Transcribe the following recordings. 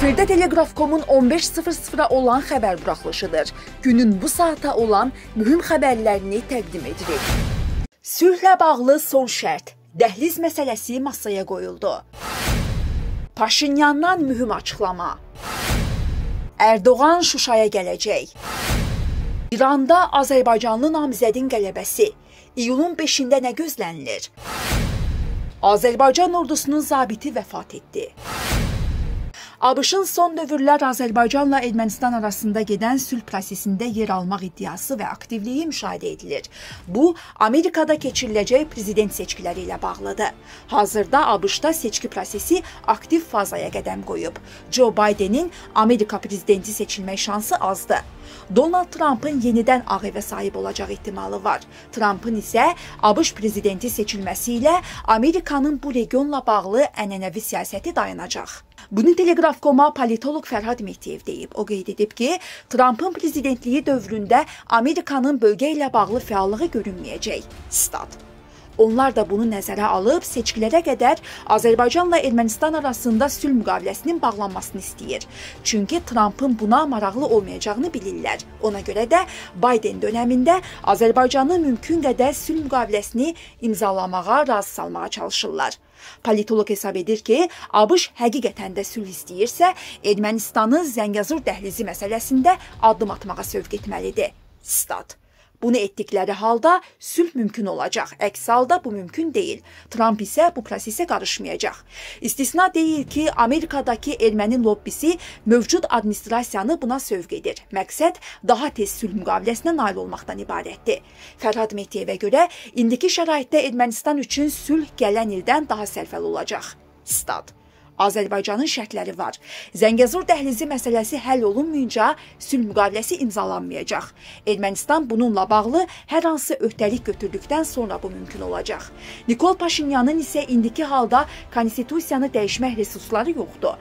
Efirdə Teleqraf.com-un 15.00-a olan xəbər buraxılışıdır. Günün bu saata olan mühüm xəbərlərini təqdim edirik. Sülhlə bağlı son şərt. Dəhliz məsələsi masaya qoyuldu. Paşinyandan mühüm açıqlama. Erdoğan Şuşaya gələcək. İranda Azərbaycanlı namizədin qələbəsi. İyulun 5-də nə gözlənilir? Azərbaycan ordusunun zabiti vəfat etdi. ABŞ-ın son dövrlər Azərbaycanla Ermənistan arasında gedən sülh prosesində yer almaq iddiası və aktivliyi müşahidə edilir. Bu, Amerikada keçiriləcək prezident seçkiləri ilə bağlıdır. Hazırda ABŞ-da seçki prosesi aktiv fazaya qədəm qoyub. Joe Bidenin Amerika prezidenti seçilmək şansı azdır. Donald Trampın yenidən Ağ evə sahib olacaq ehtimalı var. Trampın isə ABŞ prezidenti seçilməsi ilə Amerikanın bu regionla bağlı ənənəvi siyasəti dayanacaq. Bunu Telegraf.com-a politoloq Fərhad Mehdiyev deyib. O qeyd edib ki, Trampın prezidentliyi dövründə Amerikanın bölgə ilə bağlı fəallığı görünməyəcək. Stat. Onlar da bunu nəzərə alıb seçkilərə qədər Azərbaycanla Ermənistan arasında sülh müqaviləsinin bağlanmasını istəyir. Çünki Trampın buna maraqlı olmayacağını bilirlər. Ona görə də Biden dövründə Azərbaycanı mümkün qədər sülh müqaviləsini imzalamağa razı salmağa çalışırlar. Politoloq hesab edir ki, ABŞ həqiqətən də sülh istəyirsə, Ermənistanı Zəngəzur dəhlizi məsələsində addım atmağa sövq etməlidir. Stat Bunu etdikləri halda sülh mümkün olacaq. Əks halda bu mümkün deyil. Tramp isə bu prosesə qarışmayacaq. İstisna deyil ki, Amerikadakı erməni lobbisi mövcud administrasiyanı buna sövq edir. Məqsəd daha tez sülh müqaviləsinə nail olmaqdan ibarətdir. Fərhad Mehdiyevə görə indiki şəraitdə Ermənistan üçün sülh gələn ildən daha sərfəli olacaq. Stat Azərbaycanın şərtləri var. Zəngəzur dəhlizi məsələsi həll olunmayınca sülh müqaviləsi imzalanmayacaq. Ermənistan bununla bağlı hər hansı öhdəlik götürdükdən sonra bu mümkün olacaq. Nikol Paşinyanın isə indiki halda konstitusiyanı dəyişmək resursları yoxdur.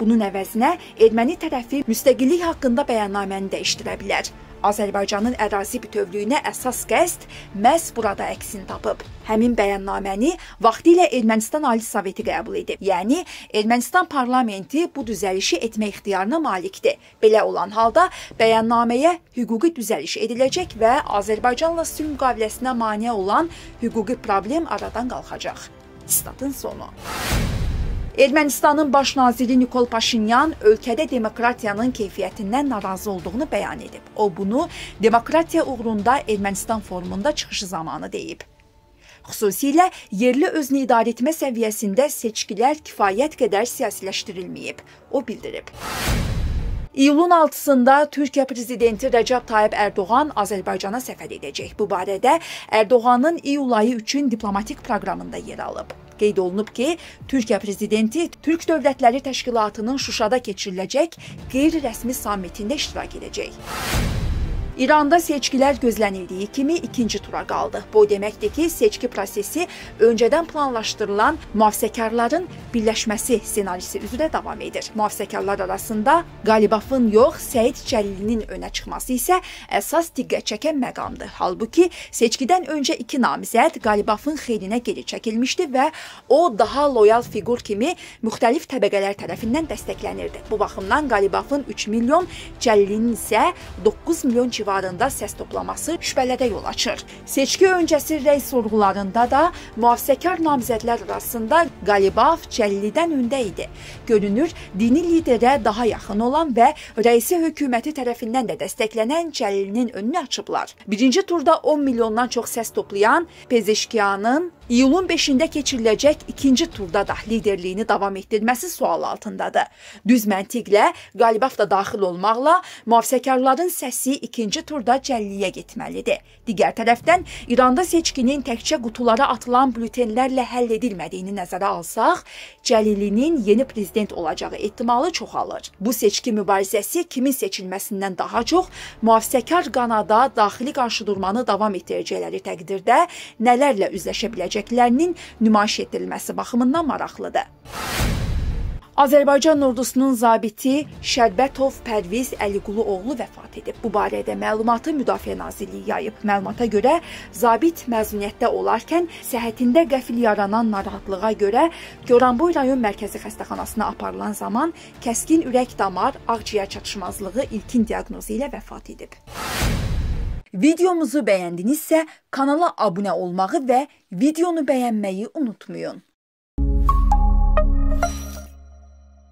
Bunun əvəzinə erməni tərəfi müstəqillik haqqında bəyannaməni dəyişdirə bilər. Azərbaycanın ərazi bütövlüyünə əsas qəsd məhz burada əksini tapıb. Həmin bəyannaməni vaxtilə Ermənistan Ali Soveti qəbul edib. Yəni Ermənistan parlamenti bu düzəlişi etmə ixtiyarına malikdir. Belə olan halda bəyannaməyə hüquqi düzəliş ediləcək və Azərbaycanla sülh müqaviləsinə mane olan hüquqi problem aradan qalxacaq. Statın sonu. Ermənistanın baş naziri Nikol Paşinyan ölkədə demokratiyanın keyfiyyətindən narazı olduğunu bəyan edib. O bunu demokratiya uğrunda Ermənistan forumunda çıxışı zamanı deyib. Xüsusilə yerli özünü idarə etmə səviyyəsində seçkilər kifayət qədər siyasiləşdirilməyib, o bildirib. İyulun 6-sında Türkiyə prezidenti Rəcəb Tayyib Ərdoğan Azərbaycana səfər edəcək. Bu barədə Ərdoğanın iyul ayı üçün diplomatik proqramında yer alıb. Qeyd olunub ki, Türkiyə prezidenti Türk Dövlətləri Təşkilatının Şuşada keçiriləcək qeyri-rəsmi sammitində iştirak edəcək. İranda seçkilər gözlənildiyi kimi ikinci tura qaldı. Bu deməkdir ki, seçki prosesi öncədən planlaşdırılan mühafizəkarların birləşməsi ssenarisi üzrə davam edir. Mühafizəkarlar arasında Qalibafın yox, Səid Cəlilinin önə çıxması isə əsas diqqət çəkən məqamdır. Halbuki seçkidən öncə iki namizəd Qalibafın xeyrinə geri çəkilmişdi və o daha loyal fiqur kimi müxtəlif təbəqələr tərəfindən dəstəklənirdi. Bu baxımdan Qalibafın 3 milyon, Cəlilinin isə 9 milyon civarında civarında səs toplaması şübhələrə yol açır. Seçki öncəsi rəy sorğularında da mühafizəkar namizədlər arasında Qalibaf Cəlilidən öndə idi. Görünür, dini liderə daha yaxın olan və rəisi hökuməti tərəfindən də dəstəklənən Cəlilinin önünü açıblar. Birinci turda 10 milyondan çox səs toplayan Pezeşkiyanın İyulun 5-də keçiriləcək ikinci turda da liderliyini davam etdirməsi sual altındadır. Düz məntiqlə Qalibaf da daxil olmaqla mühafizəkarların səsi ikinci turda cəlliyə getməlidir. Digər tərəfdən İranda seçkinin təkcə qutulara atılan bültenlərlə həll edilmədiyini nəzərə alsaq, Cəlilinin yeni prezident olacağı ehtimalı çoxalır. Bu seçki mübarizəsi kimin seçilməsindən daha çox mühafizəkar qanada daxili qarşıdurmanı davam etdirəcəkləri təqdirdə nələrlə üzləşə biləcək gələcəklərinin nümayiş etdirilməsi baxımından maraqlıdır. Azərbaycan ordusunun zabiti Şərbətov Pərviz Əliqulu oğlu vəfat edib. Bu barədə məlumatı Müdafiə Nazirliyi yayıb. Məlumata görə zabit məzuniyyətdə olarkən səhhətində qəfil yaranan narahatlığa görə Goranboy rayon mərkəzi xəstəxanasına aparılan zaman kəskin ürək-damar, ağciyər çatışmazlığı ilkin diaqnozu ilə vəfat edib. Videomuzu bəyəndinizsə kanala abunə olmağı və videonu bəyənməyi unutmayın.